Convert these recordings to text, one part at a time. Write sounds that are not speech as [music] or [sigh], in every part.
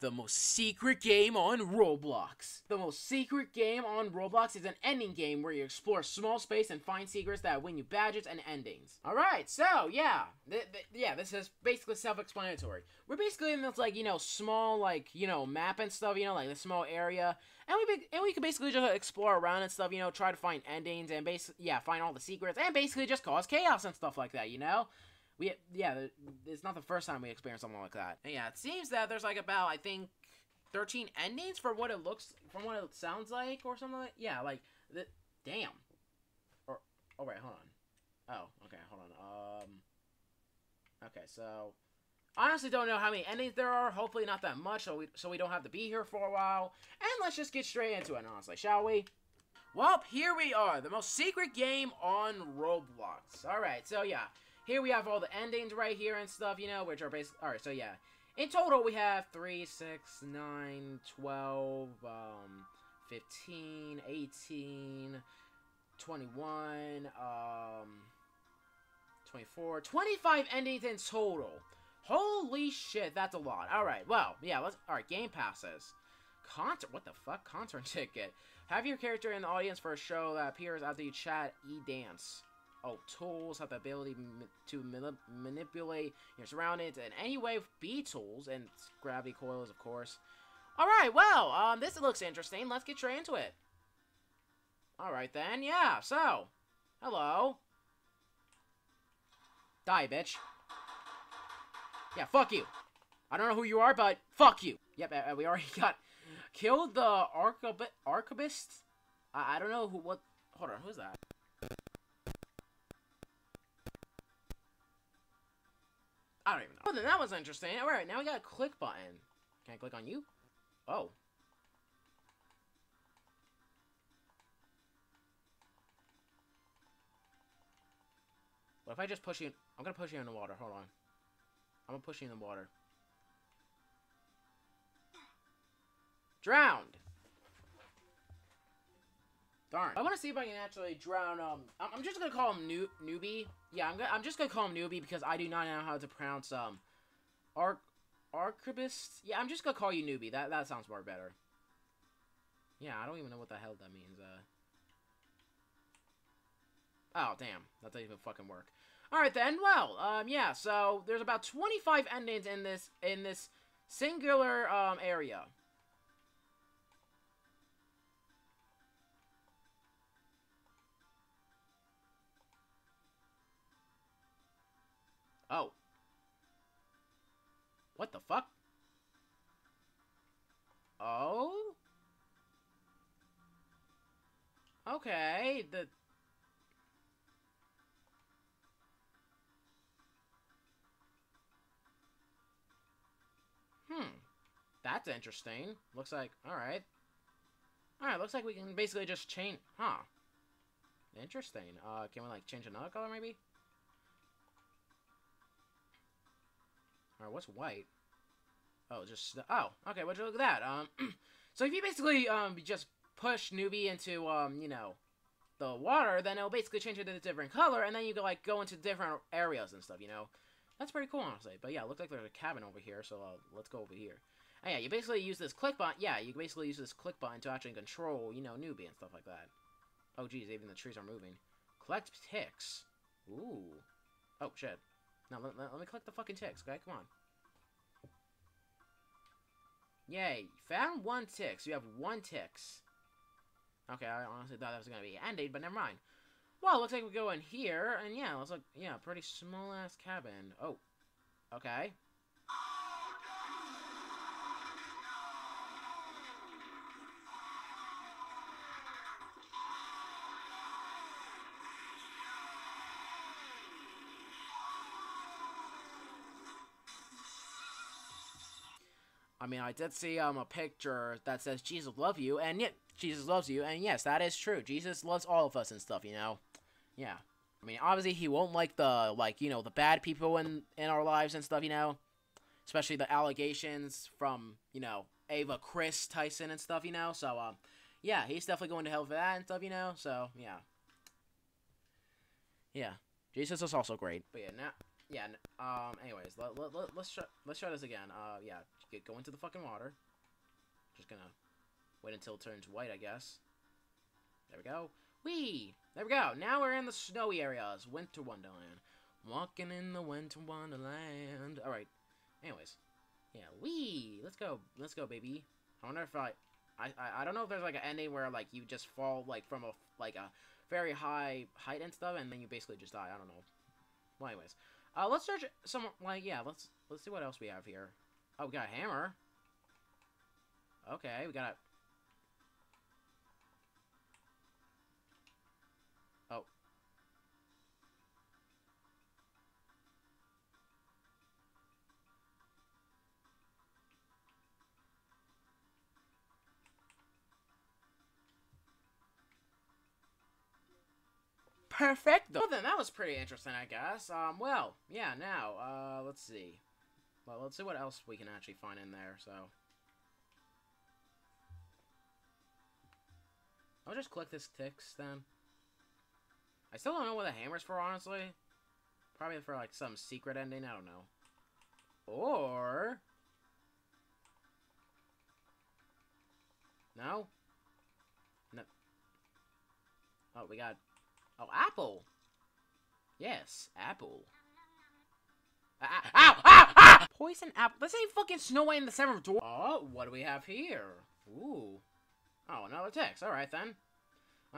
the most secret game on Roblox. The most secret game on Roblox is an ending game where you explore small space and find secrets that win you badges and endings. Alright, so, yeah. Th th yeah, this is basically self-explanatory. We're basically in this, like, you know, small, like, you know, map and stuff, you know, like, the small area. And we, and we can basically just explore around and stuff, you know, try to find endings and basically, yeah, find all the secrets and basically just cause chaos and stuff like that, you know? We yeah, it's not the first time we experienced something like that. And yeah, it seems that there's like about I think 13 endings for what it looks from what it sounds like or something like yeah, like the damn. Or oh wait, hold on. Oh, okay, hold on. Um Okay, so I honestly don't know how many endings there are. Hopefully not that much, so we so we don't have to be here for a while. And let's just get straight into it, honestly, shall we? Well, here we are, the most secret game on Roblox. Alright, so yeah. Here we have all the endings right here and stuff, you know, which are basically... Alright, so yeah. In total, we have 3, 6, 9, 12, um, 15, 18, 21, um, 24, 25 endings in total. Holy shit, that's a lot. Alright, well, yeah, let's... Alright, game passes. Concert... What the fuck? Concert [laughs] ticket. Have your character in the audience for a show that appears after you chat e-dance. Oh, tools have the ability to manipulate your surroundings in any way with B tools and gravity coils, of course. Alright, well, um, this looks interesting. Let's get straight into it. Alright then, yeah, so. Hello. Die, bitch. Yeah, fuck you. I don't know who you are, but fuck you. Yep, uh, we already [laughs] got killed the archib archivist. I, I don't know who, what, hold on, who's that? I don't even know. Oh, then that was interesting. Alright, now we got a click button. Can I click on you? Oh. What if I just push you? I'm gonna push you in the water. Hold on. I'm gonna push you in the water. Drowned! Darn. I want to see if I can actually drown, um, I'm just gonna call him New Newbie. Yeah, I'm, gonna, I'm just gonna call him Newbie because I do not know how to pronounce, um, Arc, Archibist? Yeah, I'm just gonna call you Newbie. That, that sounds more better. Yeah, I don't even know what the hell that means, uh. Oh, damn. That doesn't even fucking work. Alright then, well, um, yeah, so there's about 25 endings in this, in this singular, um, area. What the fuck? Oh? Okay, the... Hmm. That's interesting. Looks like... Alright. Alright, looks like we can basically just change... Huh. Interesting. Uh, can we, like, change another color, maybe? Or what's white? Oh, just oh, okay. What'd you look at that? Um, [clears throat] so if you basically um just push newbie into um you know the water, then it'll basically change it to a different color, and then you can like go into different areas and stuff. You know, that's pretty cool honestly. But yeah, it looks like there's a cabin over here, so uh, let's go over here. And yeah, you basically use this click button. Yeah, you basically use this click button to actually control you know newbie and stuff like that. Oh geez, even the trees are moving. Collect ticks. Ooh. Oh shit. Now, let, let, let me collect the fucking ticks, okay? Come on. Yay. Found one tick, so you have one ticks. Okay, I honestly thought that was going to be ended, but never mind. Well, looks like we go in here, and yeah, looks like, yeah, pretty small-ass cabin. Oh. Okay. I mean, I did see um a picture that says Jesus love you, and yeah, Jesus loves you, and yes, that is true. Jesus loves all of us and stuff, you know. Yeah. I mean, obviously he won't like the like you know the bad people in in our lives and stuff, you know. Especially the allegations from you know Ava, Kris, Tyson, and stuff, you know. So um, yeah, he's definitely going to hell for that and stuff, you know. So yeah. Yeah, Jesus is also great, but yeah, now yeah. Um. Anyways, let, let, let, let's try let's try this again. Uh. Yeah. Get, go into the fucking water. Just gonna wait until it turns white, I guess. There we go. Whee! There we go. Now we're in the snowy areas. Winter Wonderland. Walking in the Winter Wonderland. Alright. Anyways. Yeah, wee! Let's go. Let's go, baby. I wonder if I... I, I, I don't know if there's like an ending where like you just fall like from a like a very high height and stuff and then you basically just die. I don't know. Well, anyways. Uh, let's search some, like, yeah, let's, let's see what else we have here. Oh, we got a hammer. Okay, we got a... Oh. Perfect. Well, then that was pretty interesting, I guess. Um, well, yeah. Now, uh, let's see. Well, let's see what else we can actually find in there. So, I'll just click this text then. I still don't know what the hammer's for, honestly. Probably for like some secret ending. I don't know. Or no. No. Oh, we got Oh, apple. Yes, apple. Ah, ow, ow! Poison apple. This ain't fucking Snow White in the Seventh Door. Oh, what do we have here? Ooh. Oh, another ticks. Alright, then.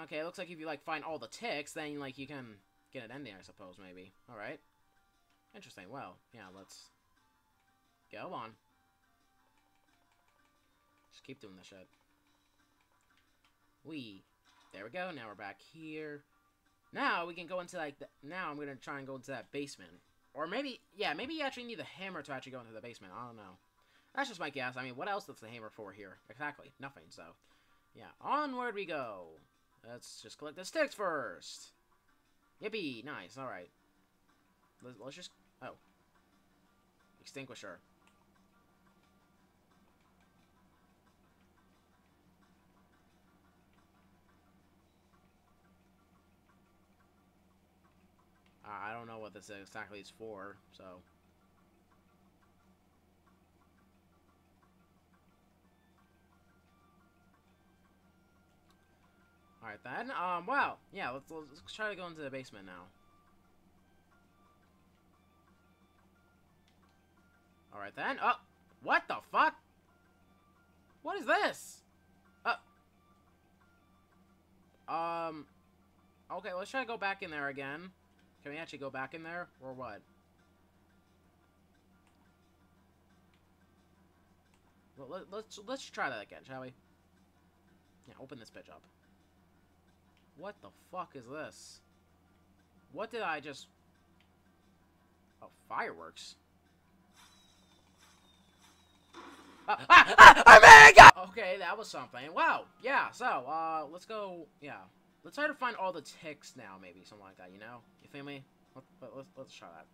Okay, it looks like if you, like, find all the ticks, then, like, you can get an ending, I suppose, maybe. Alright. Interesting. Well, yeah, let's go on. Just keep doing this shit. We. There we go. Now we're back here. Now we can go into like the, now I'm gonna try and go into that basement. Or maybe yeah, maybe you actually need the hammer to actually go into the basement. I don't know. That's just my guess. I mean, what else does the hammer for here? Exactly, nothing. So, yeah, onward we go. Let's just collect the sticks first. Yippee! Nice. All right. Let's, let's just oh, extinguisher. I don't know what this exactly is for, so. Alright then, um, well, yeah, let's, let's try to go into the basement now. Alright then, oh, what the fuck? What is this? Uh, um, okay, let's try to go back in there again. Can we actually go back in there, or what? Well, let, let's let's try that again, shall we? Yeah, open this bitch up. What the fuck is this? What did I just... Oh, fireworks. Ah, ah, ah, [laughs] Okay, that was something. Wow, yeah, so, uh, let's go, yeah. Let's try to find all the ticks now, maybe, something like that, you know? You feel me? Let, let, let's, let's try that.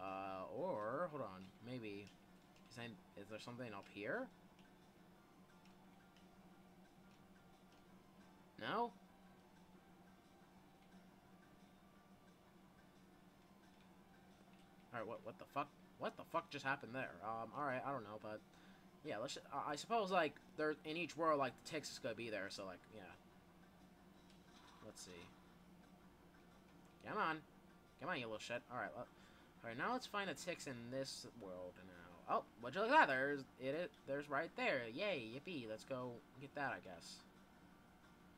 Uh, or, hold on, maybe, is, I, is there something up here? No? Alright, what, what the fuck? What the fuck just happened there? Um, alright, I don't know, but... Yeah, let's... I suppose, like, there in each world, like, the ticks is gonna be there, so, like, yeah. Let's see. Come on. Come on, you little shit. Alright, well, alright, now let's find the ticks in this world now. Oh, what'd you look at? There's it, it there's right there. Yay, yippee. Let's go get that, I guess.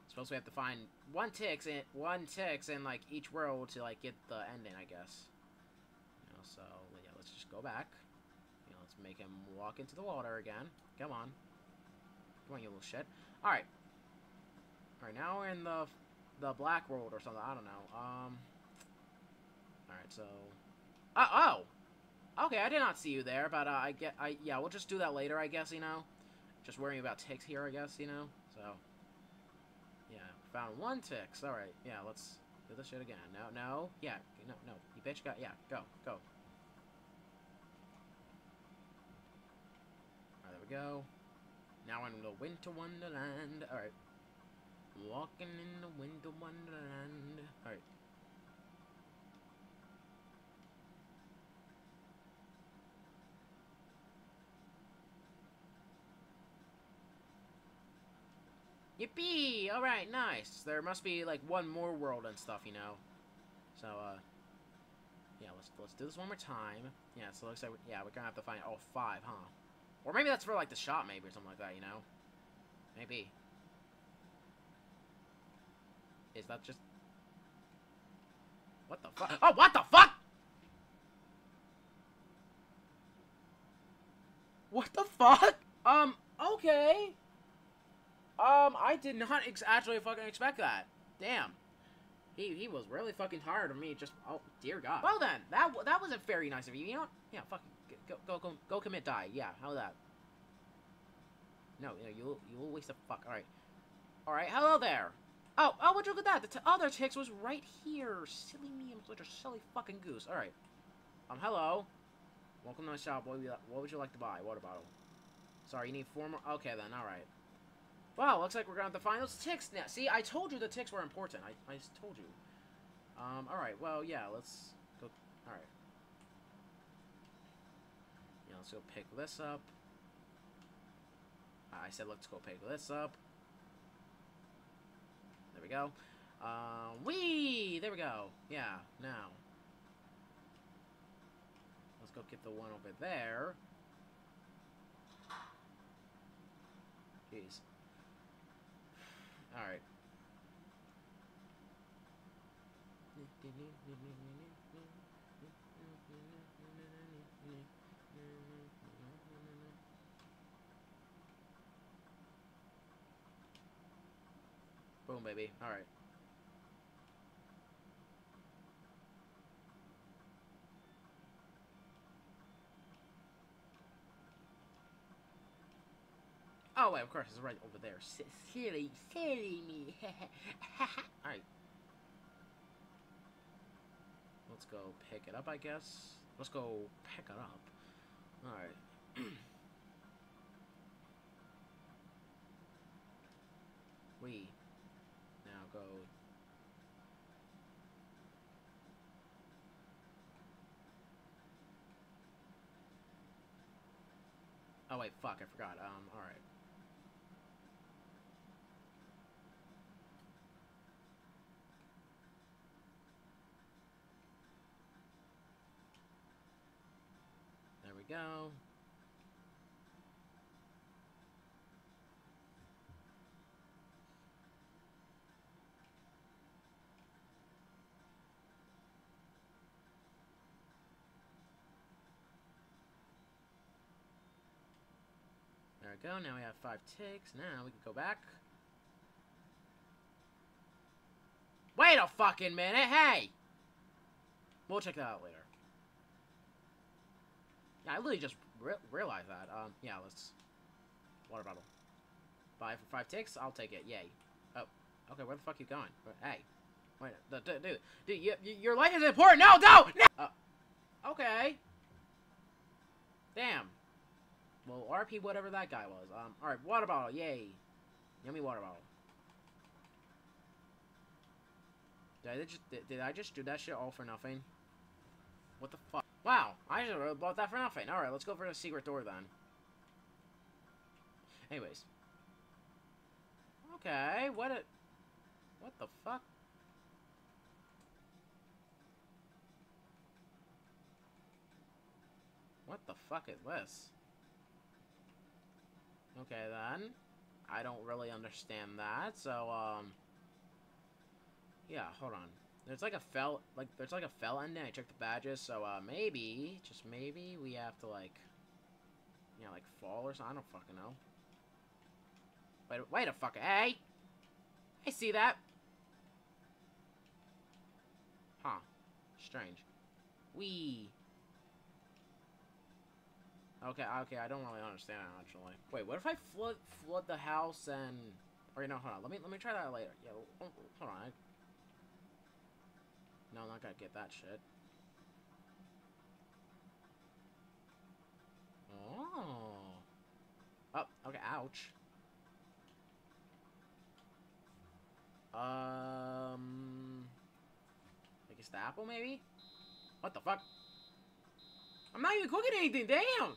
Suppose we have to find one ticks in one ticks in like each world to like get the ending, I guess. You know, so yeah, let's just go back. You know, let's make him walk into the water again. Come on. Come on, you little shit. Alright. Alright, now we're in the the Black World or something. I don't know. Um. All right, so. Uh, oh. Okay, I did not see you there, but uh, I get. I yeah, we'll just do that later. I guess you know. Just worrying about ticks here. I guess you know. So. Yeah, found one ticks. All right. Yeah, let's do this shit again. No, no. Yeah. No, no. You bitch got. Yeah. Go. Go. All right, there we go. Now I'm in the Winter Wonderland. All right. Walking in the winter wonderland. Alright. Yippee! Alright, nice. There must be, like, one more world and stuff, you know. So, uh... Yeah, let's, let's do this one more time. Yeah, so it looks like, we, yeah, we're gonna have to find all five, huh? Or maybe that's for, like, the shop, maybe, or something like that, you know? Maybe. Is that just... What the fuck? Oh, what the fuck?! What the fuck? Um, okay. Um, I did not actually fucking expect that. Damn. He, he was really fucking tired of me just, oh, dear God. Well then, that that wasn't very nice of you, you know? Yeah, fucking, go, go, go, go commit die. Yeah, how that? No, you know, you'll, you'll waste the fuck. Alright. Alright, hello there. Oh, oh, you look at that? The other ticks was right here. Silly me, I'm such a silly fucking goose. Alright. Um, hello. Welcome to my shop. What would, you, what would you like to buy? Water bottle. Sorry, you need four more? Okay, then. Alright. Well, looks like we're going to have to find those ticks now. See, I told you the ticks were important. I, I told you. Um, alright. Well, yeah, let's go. Alright. Yeah, let's go pick this up. I said let's go pick this up. There we go. Um, wee! There we go. Yeah, now. Let's go get the one over there. Jeez. Alright. Boom, baby. Alright. Oh, wait, of course, it's right over there. S silly, silly me. [laughs] Alright. Let's go pick it up, I guess. Let's go pick it up. Alright. [clears throat] we now go Oh wait, fuck, I forgot. Um, alright. There we go. Go. Now we have five ticks. Now we can go back. Wait a fucking minute. Hey! We'll check that out later. Yeah, I literally just re realized that. Um, yeah, let's... Water bottle. Five for five ticks? I'll take it. Yay. Oh. Okay, where the fuck are you going? Hey. Wait, dude, dude, dude you, your life is important! No, no! no! Uh, okay. Damn. Well, RP whatever that guy was. Um, alright, water bottle, yay. Yummy water bottle. Did I just, did, did I just do that shit all for nothing? What the fuck? Wow, I just have bought that for nothing. Alright, let's go for the secret door then. Anyways. Okay, what a... What the fuck? What the fuck is this? Okay, then. I don't really understand that, so, um... Yeah, hold on. There's like a fell, like, there's like a fell ending. I checked the badges, so, uh, maybe, just maybe, we have to, like, you know, like, fall or something. I don't fucking know. Wait, wait a fucking, hey! I see that! Huh. Strange. Wee. Okay, okay, I don't really understand actually. Wait, what if I flood flood the house and or no, hold on. Let me let me try that later. Yeah, hold on. No, I'm not gonna get that shit. Oh. Oh, okay, ouch. Um like it's the apple maybe? What the fuck? I'm not even cooking anything, damn!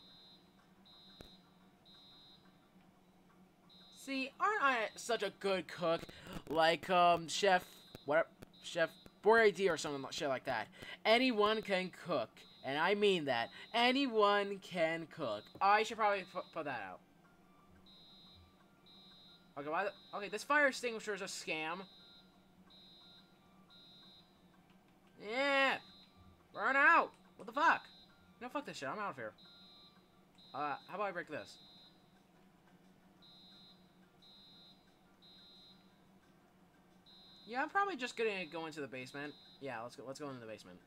See, aren't I such a good cook? Like, um, Chef, what, Chef Boyardee or something shit like that. Anyone can cook. And I mean that. Anyone can cook. I should probably put that out. Okay, why the, okay, this fire extinguisher is a scam. Yeah! Burn out! What the fuck? No, fuck this shit. I'm out of here. Uh, how about I break this? Yeah, I'm probably just gonna go into the basement. Yeah, let's go. Let's go into the basement.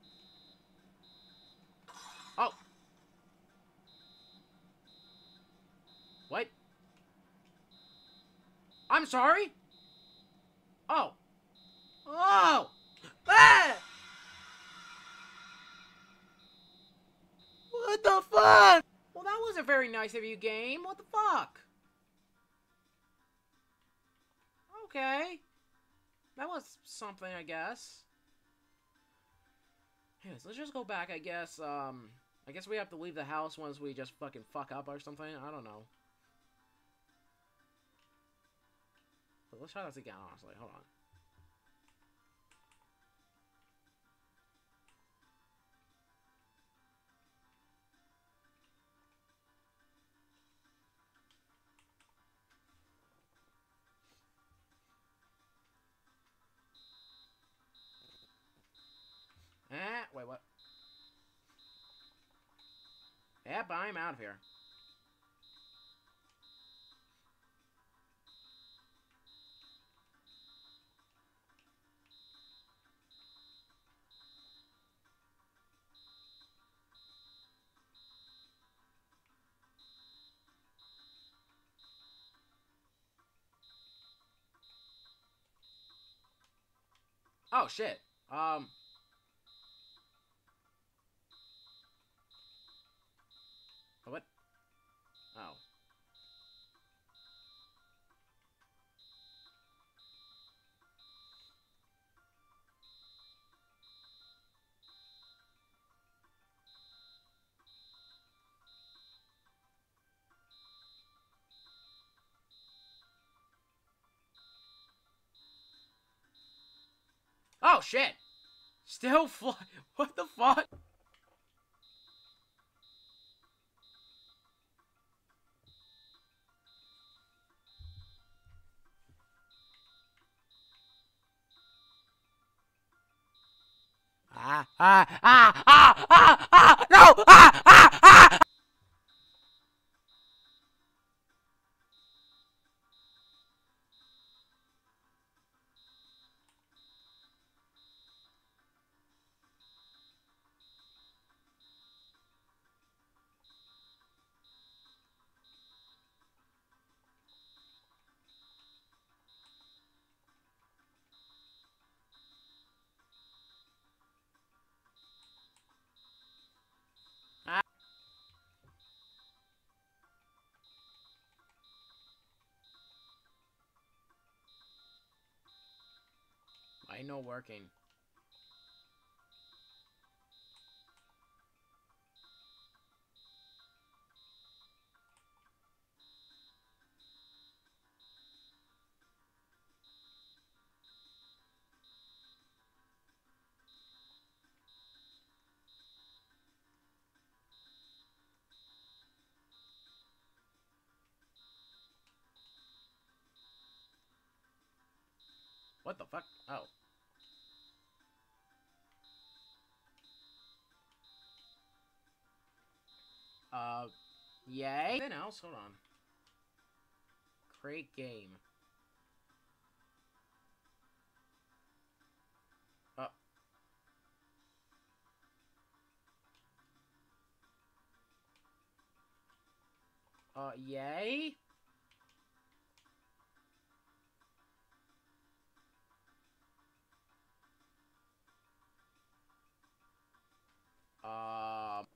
Oh. What? I'm sorry? Oh. Oh! Ah! What the fuck? Well, that wasn't very nice of you, game. What the fuck? Okay. That was something, I guess. Anyways, let's just go back, I guess, um... I guess we have to leave the house once we just fucking fuck up or something. I don't know. But let's try this again, honestly. Hold on. I'm out of here. Oh, shit. Um... Oh, shit! Still fly- [laughs] What the fuck? Ah, ah, ah, ah, ah, ah, no, ah, ah, I know working. What the fuck? Oh. Uh, yay. Then else, hold on. Great game. Uh. Uh, yay? Um...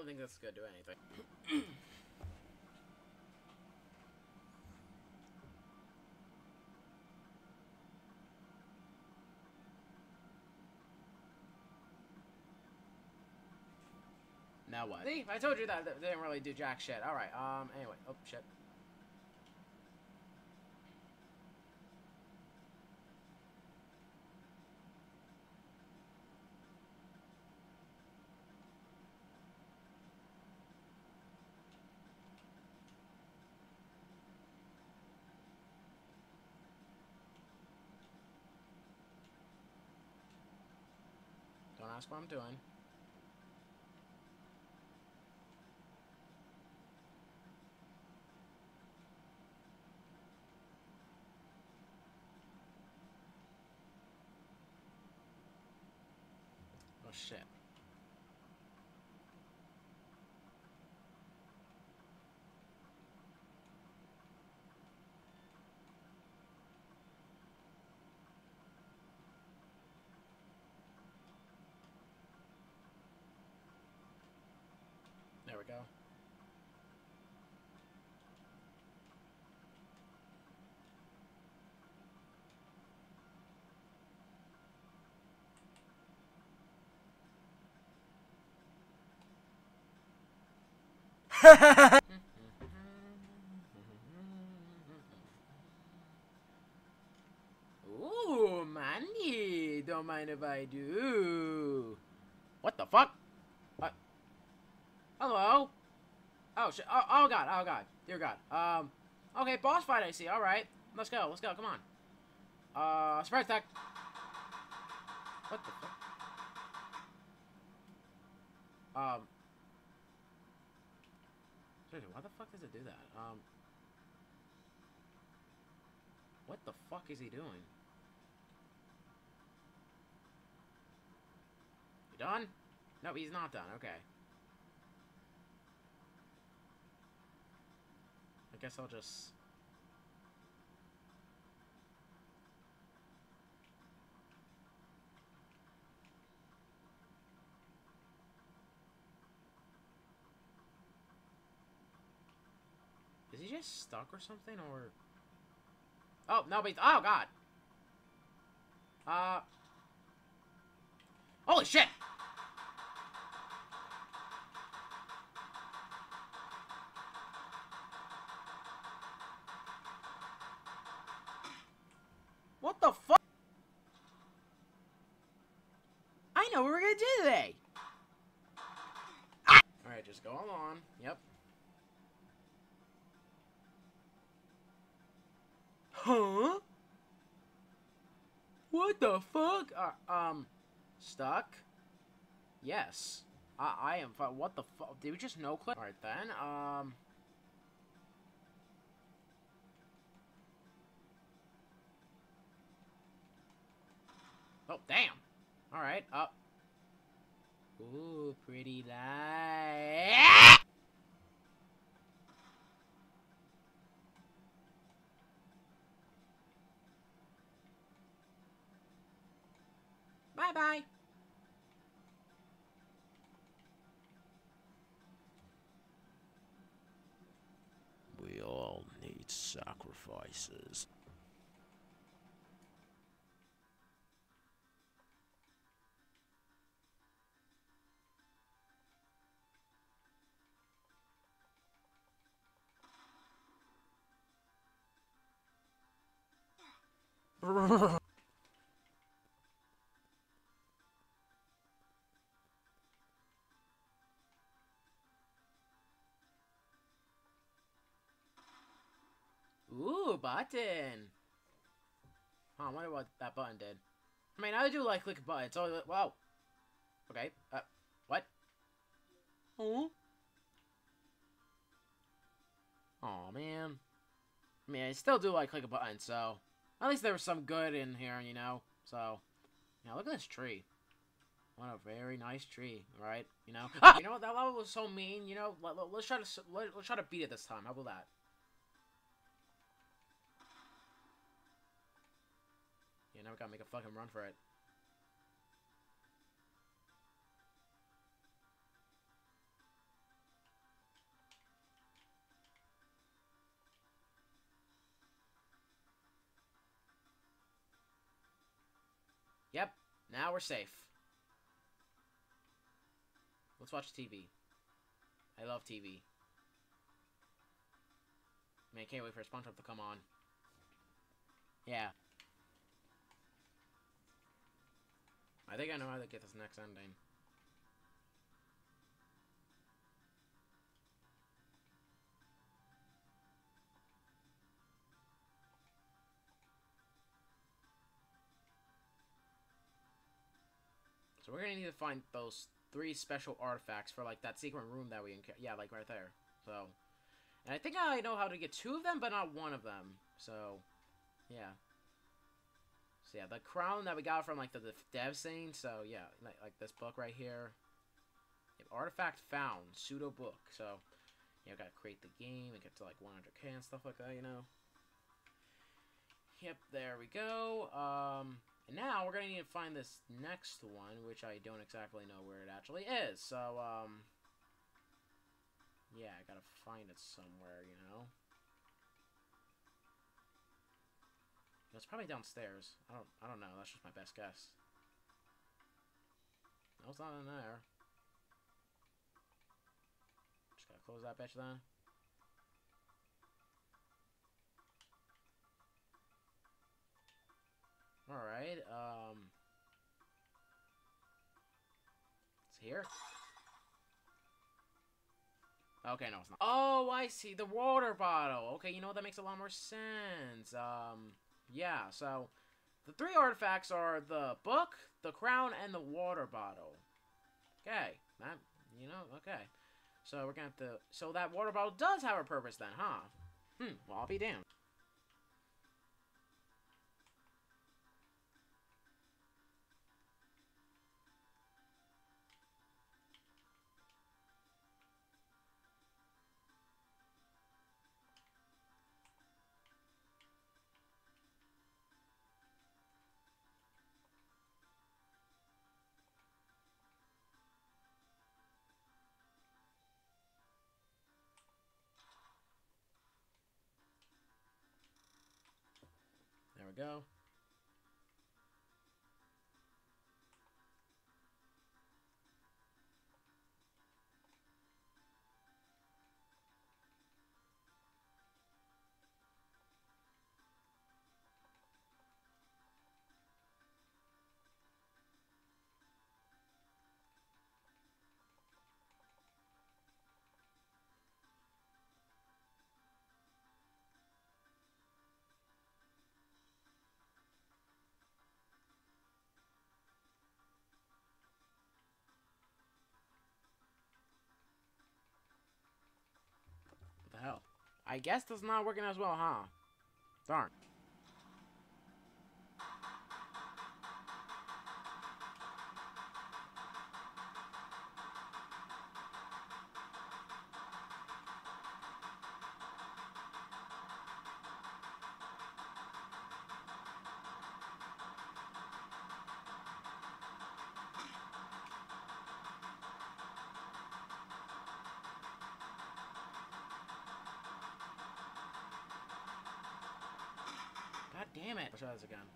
really think that's gonna do anything. now what? See, I told you that they didn't really do jack shit. All right. Um. Anyway. Oh shit. Ask what I'm doing. Oh shit. Go. [laughs] Ooh, money. Don't mind if I do. What the fuck? Hello? Oh. Oh, oh god. Oh god. Dear god. Um. Okay, boss fight. I see. All right. Let's go. Let's go. Come on. Uh, surprise attack. What the fuck? Um. Why the fuck does it do that? Um. What the fuck is he doing? You done? No, he's not done. Okay. Guess I'll just... Is he just stuck or something, or... Oh, no, but... Oh, God! Uh... Holy shit! What the fuck? I know what we're gonna do today! Ah! Alright, just go along. Yep. Huh? What the fuck? Uh, um, stuck? Yes. I, I am. What the fuck? Did we just no click? Alright then, um... Oh, damn. Alright, up. Ooh, pretty light. Bye-bye. We all need sacrifices. [laughs] button. Huh, I wonder what that button did. I mean, I do like click a button. So, wow. Okay. Uh, what? Huh? Oh man. I mean, I still do like click a button. So, at least there was some good in here, you know. So, now look at this tree. What a very nice tree, right? You know. Ah! You know what? That level was so mean. You know. Let, us try to let, let's try to beat it this time. How about that? You know, we gotta make a fucking run for it. Yep, now we're safe. Let's watch TV. I love TV. Man, I can't wait for SpongeBob to come on. Yeah. I think I know how to get this next ending. So we're gonna need to find those three special artifacts for like that secret room that we encountered. Yeah, like right there. So, and I think I know how to get two of them, but not one of them. So, yeah. So yeah, the crown that we got from like the, the dev scene. So yeah, like, like this book right here. Artifact found, pseudo book. So yeah, gotta create the game and get to like 100k and stuff like that. You know. Yep, there we go. Um, and now we're gonna need to find this next one, which I don't exactly know where it actually is. So um, yeah, I gotta find it somewhere. You know. It's probably downstairs. I don't I don't know. That's just my best guess. No, it's not in there. Just gotta close that bitch then. Alright, um... It's here? Okay, no, it's not. Oh, I see. The water bottle. Okay, you know, that makes a lot more sense. Um, yeah, so the three artifacts are the book, the crown, and the water bottle. Okay, that, you know, okay. So we're gonna have to, so that water bottle does have a purpose then, huh? Hmm, well, I'll be damned. Go. I guess that's not working as well, huh? Darn. God damn it. Let's try this again.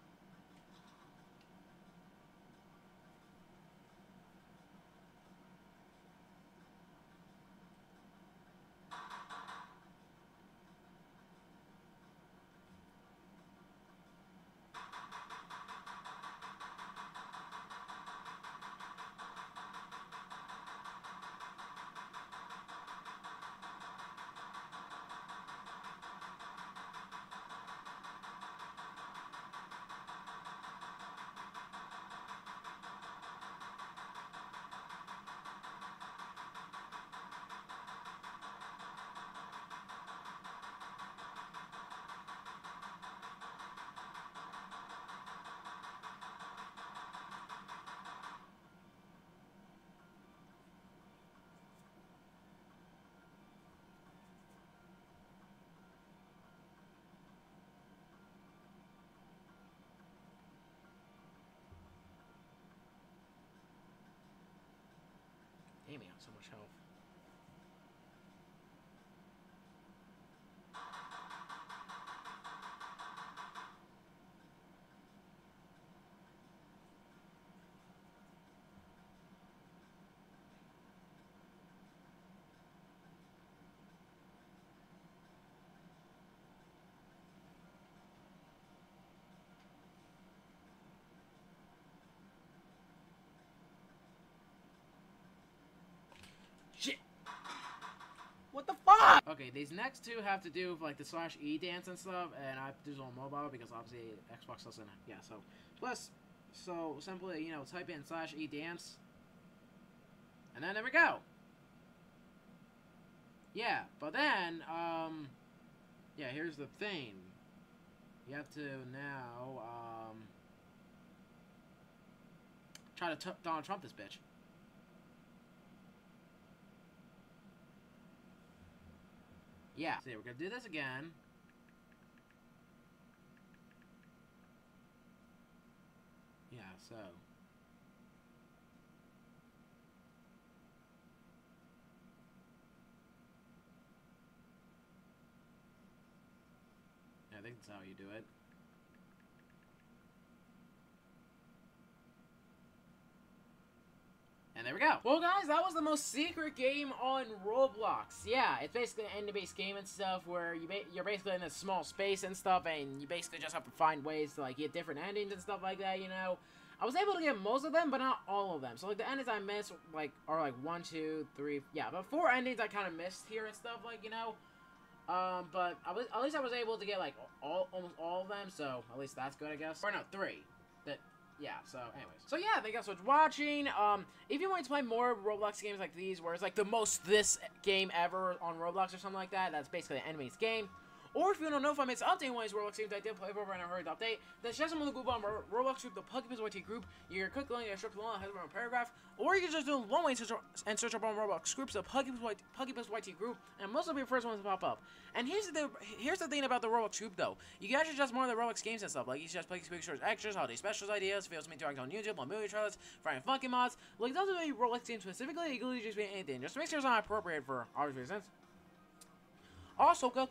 He had so much health. Fuck! Okay, these next two have to do with like the slash E dance and stuff, and I do this on mobile because obviously Xbox doesn't. Yeah, so plus, so simply you know type in slash E dance, and then there we go. Yeah, but then um, yeah, here's the thing. You have to now um try to Donald Trump this bitch. Yeah. Yeah, we're gonna do this again. Yeah, so. I think that's how you do it. And there we go. Well, guys, that was the most secret game on Roblox. Yeah, it's basically an end-based game and stuff where you ba you're basically in a small space and stuff, and you basically just have to find ways to like get different endings and stuff like that. You know, I was able to get most of them, but not all of them. So like the endings I missed, like are like one, two, three, yeah, but four endings I kind of missed here and stuff. Like you know. Um, but I was, at least I was able to get like all almost all of them, so at least that's good, I guess. Or no, three. Yeah, so anyways. So yeah, thank you guys for watching. Um, if you want to play more Roblox games like these, where it's like the most this game ever on Roblox or something like that, that's basically an enemy's game. Or if you don't know if I an update on one of these Roblox games I did play over and I heard the update, then just the group on Roblox group, the PuggyPugson YT group. You can click the link in the description below, has a paragraph. Or you can just do one way and search, and search up on Roblox groups, the PuggyPugson YT, YT group, and most will be the first ones to pop up. And here's the here's the thing about the Roblox group though. You can actually just more of the Roblox games and stuff. Like you can just play pictures, extras, holiday specials, ideas, videos me interact on YouTube, on movie trailers, Friday Night Funkin' mods. Like those are the Roblox games specifically, it could just be anything. Just make sure it's not appropriate for obvious reasons. Also, quick,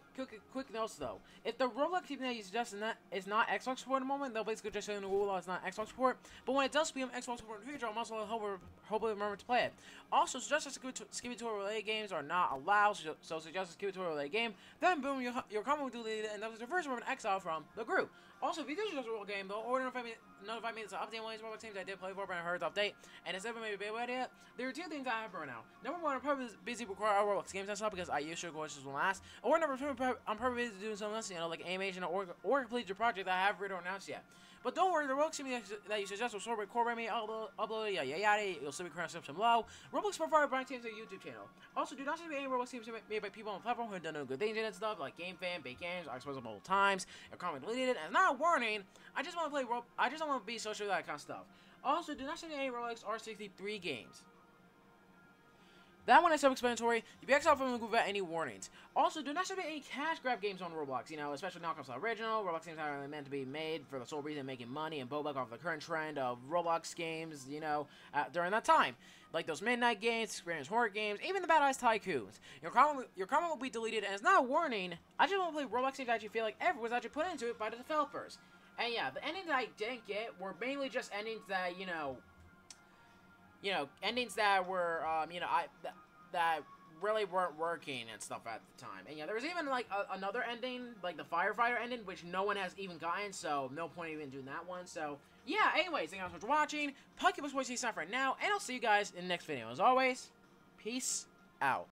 quick, notes though. If the Roblox that you suggest not, is not Xbox support at the moment, they'll basically just say in the Google it's not Xbox support. But when it does become Xbox support in the future, I'm also hope, hopefully remember to play it. Also, suggestions to Tutorial related games are not allowed, so suggest a Tutorial related game. Then boom, your, your comment will be deleted, and that was the first one exile from the group. Also, if you do just a role game, though, or notify me, notify me to update one of these Roblox teams I did play for, but I heard the update, and it's never made a big idea. There are two things I have right now. Number one, I'm probably busy recording our Roblox games and stuff because I usually go just one last. Or number two, I'm probably busy doing something else, you know, like animation or, or complete your project that I haven't really announced yet. But don't worry, the Roblox team that you suggest will sort of record me, upload, upload, yada yada yada. You'll be current description below. Roblox provided by on YouTube channel. Also, do not see any Roblox teams made by people on the platform who have done no good things in and stuff, like GameFam, Big Games, I expose multiple times, your comment deleted, and not a warning, I just want to play Rob I just don't want to be social that kind of stuff. Also, do not see any Roblox R63 games. That one is self-explanatory. You be exiled from the group without any warnings. Also, do not submit any cash grab games on Roblox. You know, especially knockoffs original. Roblox games are meant to be made for the sole reason of making money and blowback off the current trend of Roblox games, you know, uh, during that time. Like those Midnight games, Experience Horror games, even the Bad Eyes Tycoons. Your comment, your comment will be deleted, and it's not a warning. I just want to play Roblox games that you feel like effort was actually put into it by the developers. And yeah, the endings I didn't get were mainly just endings that, you know, you know, endings that were, um, you know, I th that really weren't working and stuff at the time. And yeah, there was even like a, another ending, like the firefighter ending, which no one has even gotten, so no point even doing that one. So yeah, anyways, thank you guys for watching. PuggyPugson Voice sign for now, and I'll see you guys in the next video. As always, peace out.